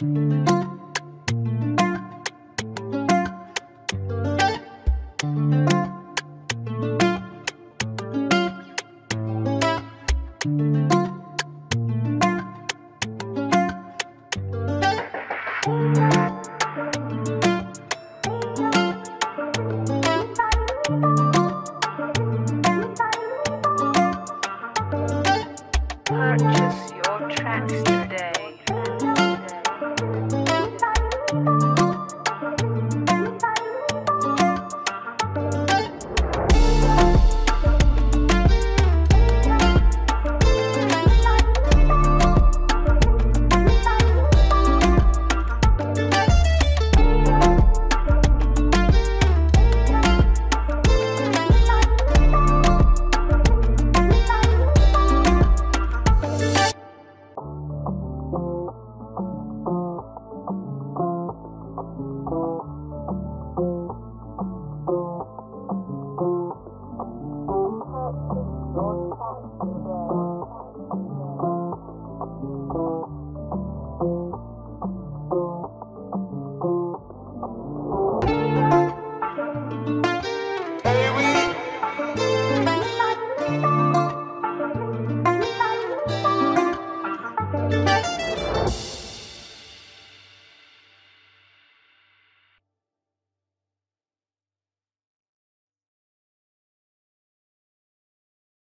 Just